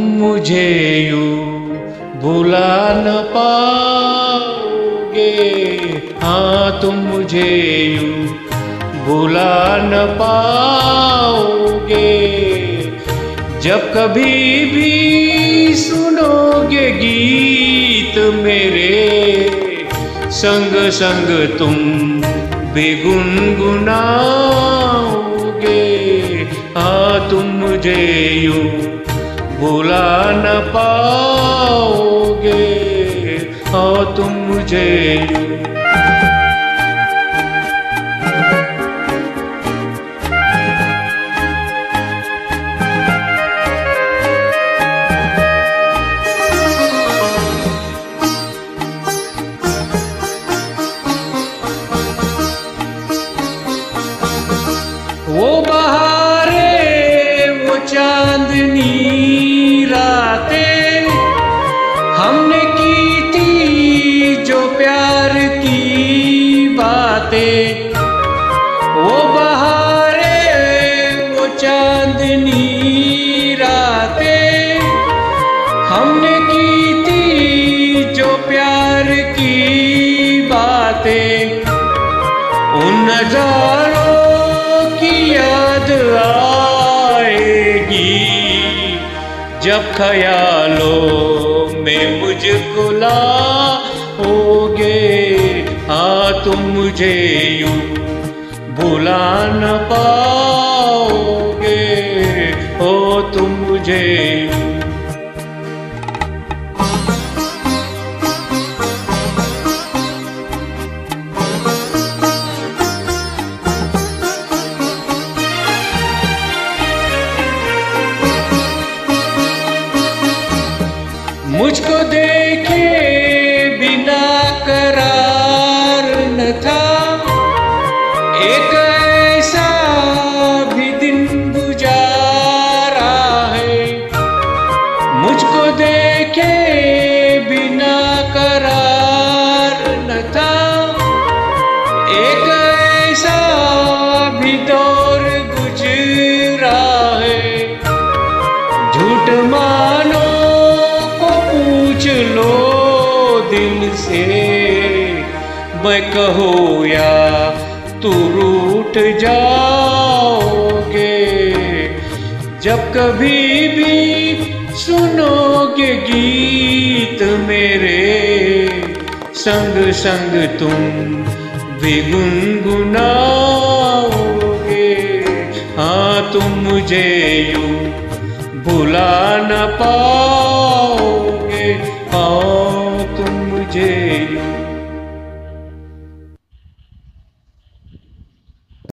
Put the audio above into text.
मुझे यू भुला न पाओगे। हाँ तुम मुझे यू भुला न पाओगे। जब कभी भी सुनोगे गीत मेरे, संग संग तुम बेगुनगुनाओगे गुनगुनाओगे। हाँ तुम मुझे यूँ भुला न पाओगे। हाँ तुम मुझे। वो बहारे प्यार की बातें, वो बहारे, वो चांदनी रातें। हमने की थी जो प्यार की बातें, उन नजारों की याद आएगी। जब ख्यालों में मुझको लाओगे हाँ तुम मुझे यूँ भुला न पाओगे हो तुम मुझे मुझको देखे देखे बिना करार न था। एक ऐसा भी दौर गुजरा है। झूठ मानो को पूछ लो दिल से, मैं कहो या तू रूठ जाओगे? जब कभी भी सुनोगे गीत मेरे। संग संग तुम भी गुनगुनाओगे। हाँ तुम मुझे यूँ भुला न पाओगे। हाँ तुम मुझे